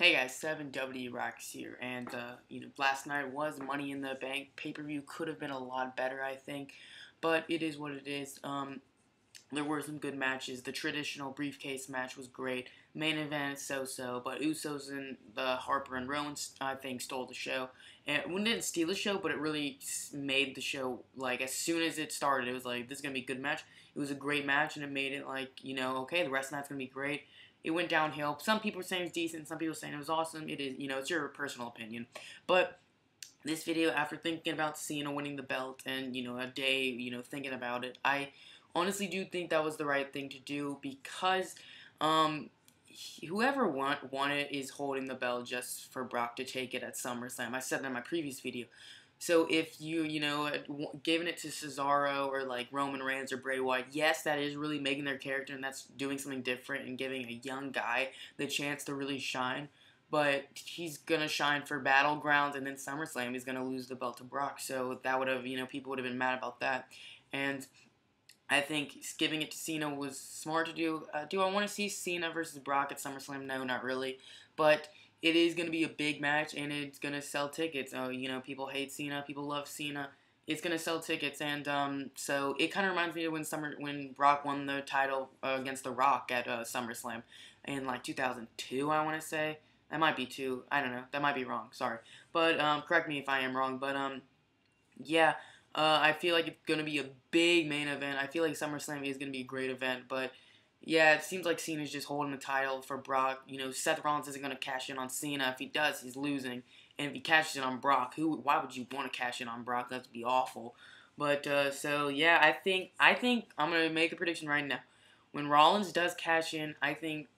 Hey guys, 7W Rocks here, and uh, you know, last night was Money in the Bank pay-per-view. Could have been a lot better, I think, but it is what it is. Um, there were some good matches. The traditional briefcase match was great. Main event, so-so, but Usos and the Harper and Rowan, I think, stole the show. And it didn't steal the show, but it really made the show like as soon as it started, it was like this is gonna be a good match. It was a great match, and it made it like you know, okay, the rest of night's gonna be great it went downhill. Some people are saying it's decent, some people are saying it was awesome. It is, you know, it's your personal opinion. But this video, after thinking about Cena winning the belt and, you know, a day, you know, thinking about it, I honestly do think that was the right thing to do because um, whoever won, won it is holding the belt just for Brock to take it at SummerSlam. I said that in my previous video. So if you, you know, giving it to Cesaro or like Roman Reigns or Bray Wyatt, yes, that is really making their character and that's doing something different and giving a young guy the chance to really shine. But he's gonna shine for Battlegrounds and then SummerSlam he's gonna lose the belt to Brock. So that would have, you know, people would have been mad about that. And I think giving it to Cena was smart to do. Uh, do I want to see Cena versus Brock at SummerSlam? No, not really. But it is to be a big match and it's to sell tickets. Oh, you know, people hate Cena, people love Cena. It's to sell tickets, and um, so it kind of reminds me of when Summer when Brock won the title uh, against The Rock at uh, SummerSlam in like 2002, I want to say. That might be two. I don't know. That might be wrong. Sorry, but um, correct me if I am wrong. But um, yeah, uh, I feel like it's going to be a big main event. I feel like SummerSlam is going to be a great event, but yeah, it seems like Cena's just holding the title for Brock. You know, Seth Rollins isn't going to cash in on Cena. If he does, he's losing. And if he cashes in on Brock, who? Why would you want to cash in on Brock? That'd be awful. But uh, so yeah, I think I think I'm gonna make a prediction right now. When Rollins does cash in, I think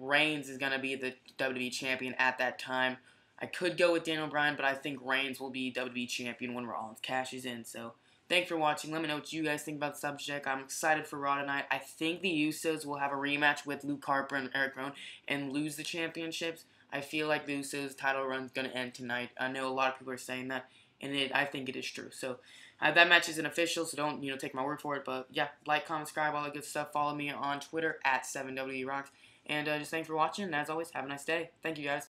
Reigns is gonna be the WWE champion at that time. I could go with Daniel Bryan, but I think Reigns will be WWE champion when Rollins cashes in. So Thanks for watching. Let me know what you guys think about the subject. I'm excited for Raw tonight. I think the Usos will have a rematch with Luke Harper and Eric Rowan and lose the championships. I feel like the Usos title run is going to end tonight. I know a lot of people are saying that, and it, I think it is true. So uh, that match isn't official, so don't you know take my word for it. But yeah, like, comment, subscribe, all that good stuff. Follow me on Twitter at 7WRocks. And uh, just thanks for watching. And as always, have a nice day. Thank you guys.